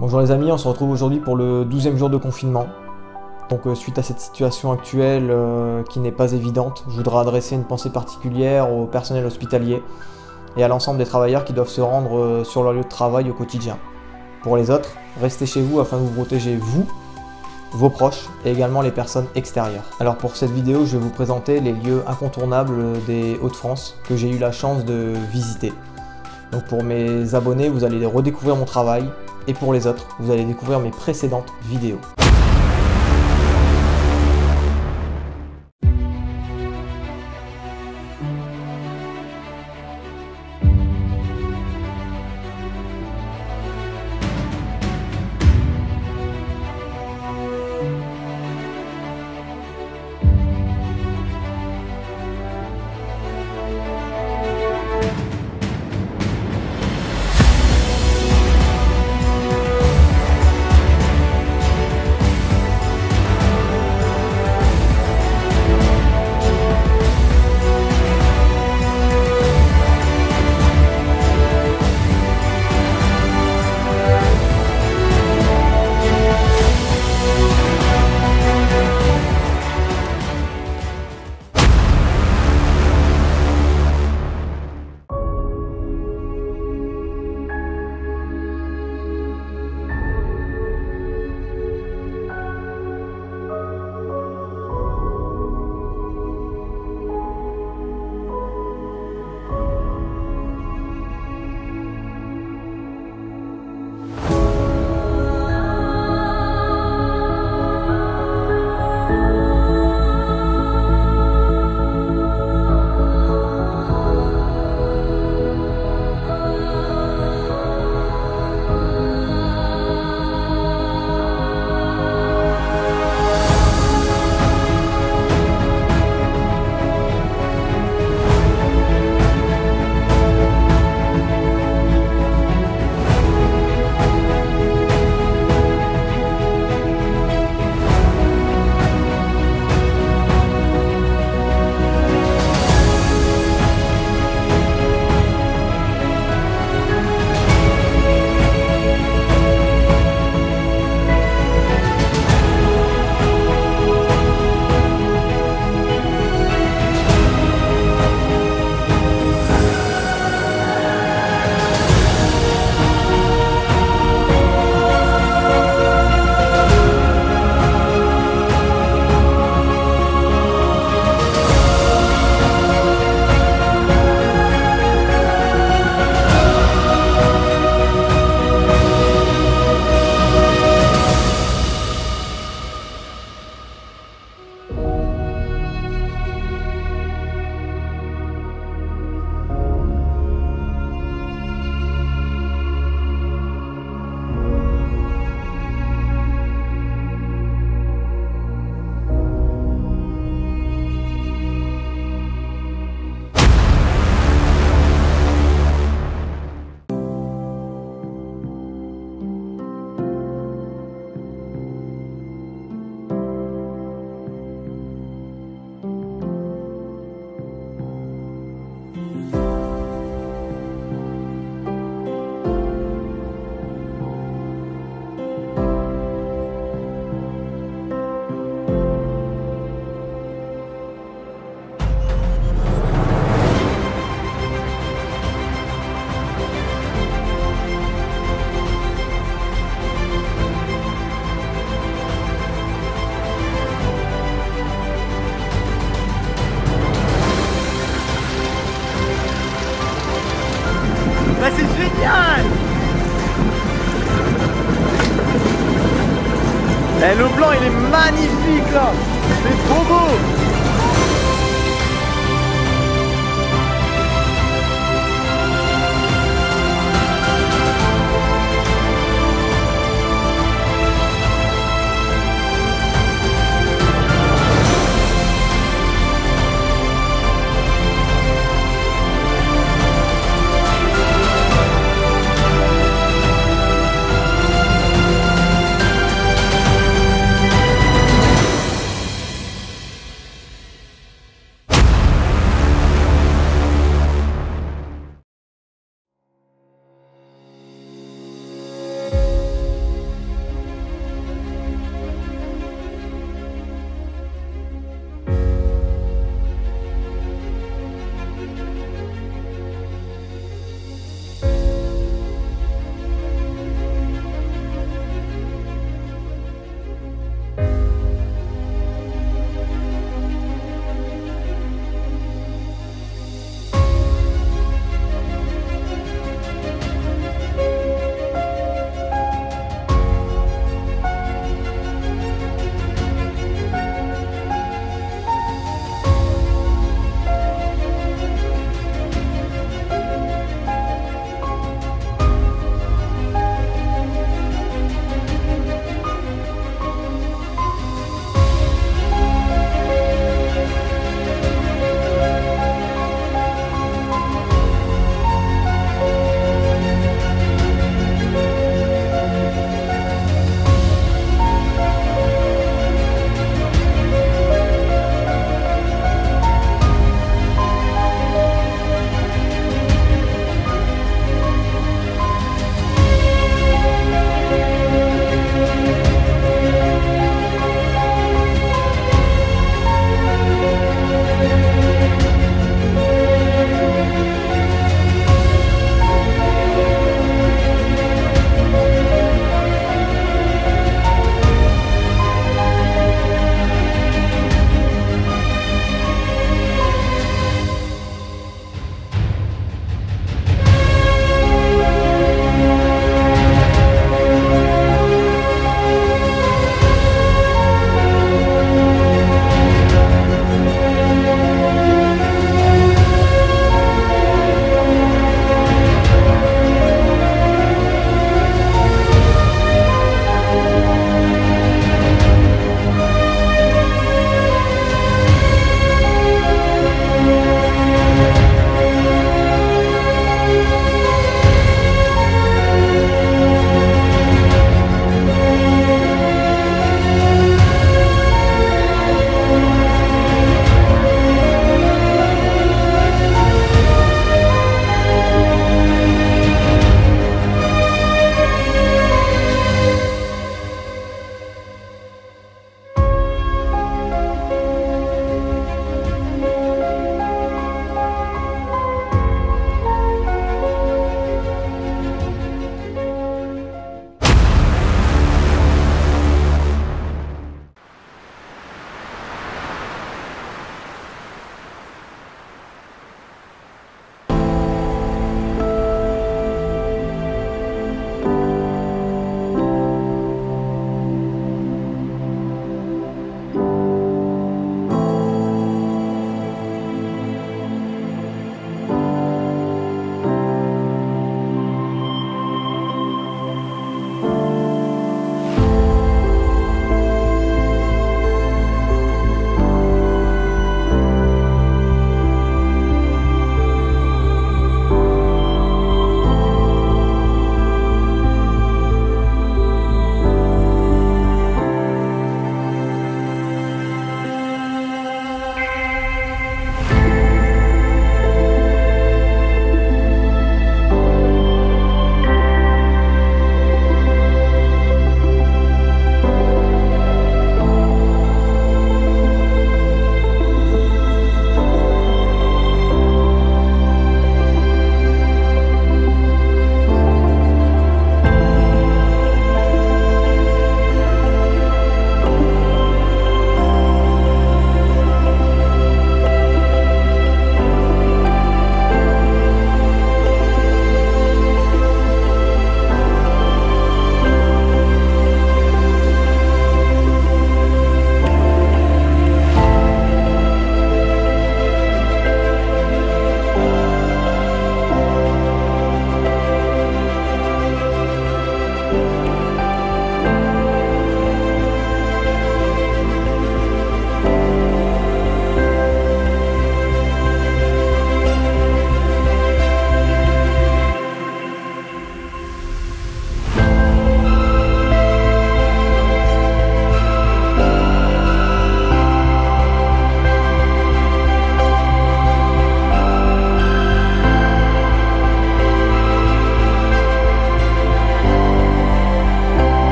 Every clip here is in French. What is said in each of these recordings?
Bonjour les amis, on se retrouve aujourd'hui pour le 12e jour de confinement. Donc euh, suite à cette situation actuelle euh, qui n'est pas évidente, je voudrais adresser une pensée particulière au personnel hospitalier et à l'ensemble des travailleurs qui doivent se rendre euh, sur leur lieu de travail au quotidien. Pour les autres, restez chez vous afin de vous protéger vous, vos proches et également les personnes extérieures. Alors pour cette vidéo, je vais vous présenter les lieux incontournables des Hauts-de-France que j'ai eu la chance de visiter. Donc pour mes abonnés, vous allez redécouvrir mon travail et pour les autres, vous allez découvrir mes précédentes vidéos. Il est magnifique là. C'est trop beau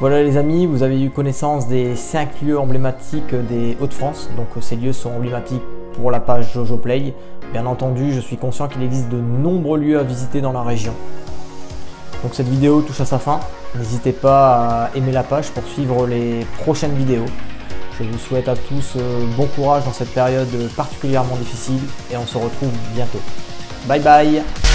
Voilà les amis, vous avez eu connaissance des 5 lieux emblématiques des Hauts-de-France. Donc ces lieux sont emblématiques pour la page Jojo Play. Bien entendu, je suis conscient qu'il existe de nombreux lieux à visiter dans la région. Donc cette vidéo touche à sa fin. N'hésitez pas à aimer la page pour suivre les prochaines vidéos. Je vous souhaite à tous euh, bon courage dans cette période particulièrement difficile et on se retrouve bientôt. Bye bye